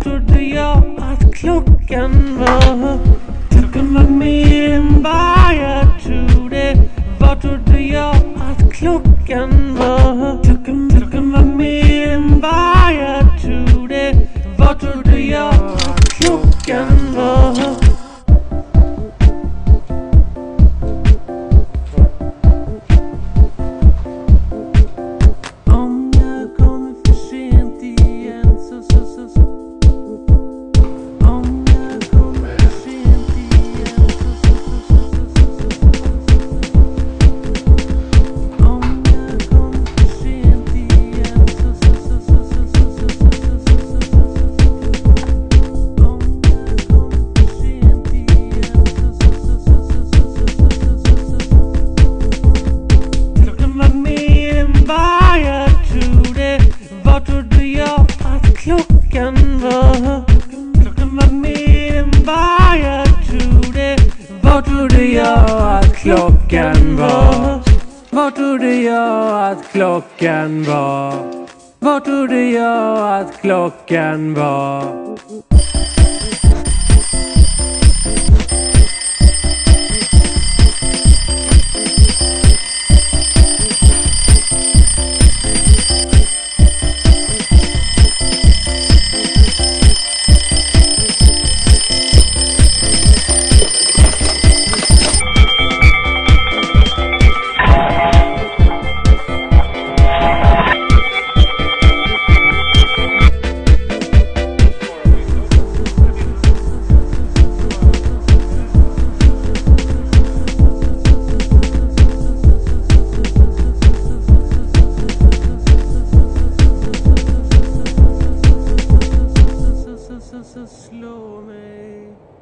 trodde jag att klockan var? Klockan var mer än vad jag trodde. Vad trodde jag att klockan var? Klockan, Vad trodde jag att klockan var? Klockan var mer än vad jag trodde. Vad trodde jag att klockan var? Vad trodde jag att klockan var? Vad trodde jag att klockan var? so, so slow, man.